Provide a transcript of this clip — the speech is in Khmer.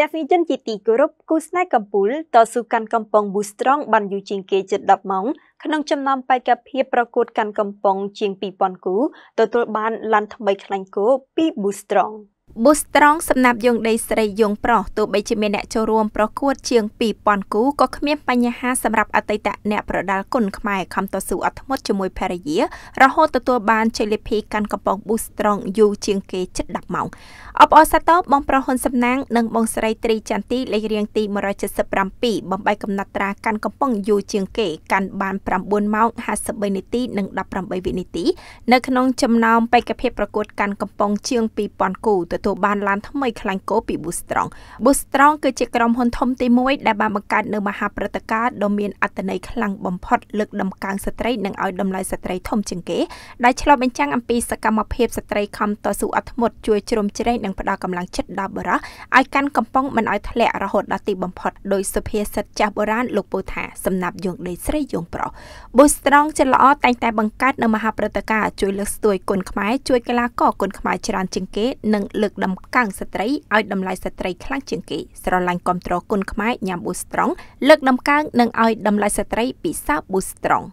ទស្សនិកជនជាទីគោរពគូស្នេហ៍កំពូលតស៊ូកាន់កំប៉ុង Boostrong បានយូរជាងគេជិត10ម៉ោងក្នុងចំណោមបេក្ខភាពប្រកួតកាន់កំប៉ុងជាង2000គូទទួលបានឡានថ្មីខ្លាញ់គោពី Boostrong ប៊ូស្រង់សំណាប់យងដីស្រីយងប្រុសទោះបីជាមានអ្នកចូលរួមប្រកួតជាង2000គូក៏គ្មានបញ្ហាសម្រាប់អតីតអ្នកប្រដាល់គុណខ្មែរខំតស៊ូអត់ធ្មត់ជាមួយភរិយារហូតទទួលបានជ័យលាភីកាន់កំប៉ុងប៊ូស្រង់យូរជាងគេជិត10ម៉ោងអបអរសាទរបងប្រុសហ៊ុនសំណាងនិងបងស្រីត្រីចន្ទទីលេខរៀងទី177បំបីកំណត់ត្រាកាន់កំប៉ុងយូរជាងគេកាន់បាន9ម៉ោង53នាទីនិង18វិនាទីនៅក្នុងចំណោមបេក្ខភាពប្រកួតកាន់កំប៉ុងជាង2000គូទទួលបានឡានថ្មីខ្លាញ់គោពី Boostrong Boostrong គឺជាក្រុមហ៊ុនធំទី1ដែលបានបង្កើតនៅមហាព្រឹត្តិការណ៍ដ៏មានអត្ថន័យខ្លាំងបំផុតលើកដំកើងស្ត្រីនិងឲ្យតម្លៃស្ត្រីធំជាងគេដែលឆ្លុះបញ្ចាំងអំពីសកម្មភាពស្ត្រីខំតស៊ូអត់ធ្មត់ជួយជ្រោមជ្រែងនិងផ្ដល់កម្លាំងចិត្តដល់បុរសឲ្យកាន់កំប៉ុងមិនឲ្យធ្លាក់រហូតដល់ទីបំផុតដោយសុភាសិតចាស់បុរាណលោកពោលថាសំណាប់យងដីស្រីយងប្រុស Boostrong ចិនល្អតែងតែបង្កើតនៅមហាព្រឹត្តិការណ៍ជួយលើកស្ទួយគុណខ្មែរជួយកីឡាករគុណខ្មែរច្រើនជាងគេនិងលើកដំកើងស្ត្រីឲ្យតម្លៃស្ត្រីខ្លាំងជាងគេស្រឡាញ់គ្រប់គ្រងគុណខ្មែរញ៉ាំ Boostrong លើកដំកើងនិងឲ្យតម្លៃស្ត្រីពិសា Boostrong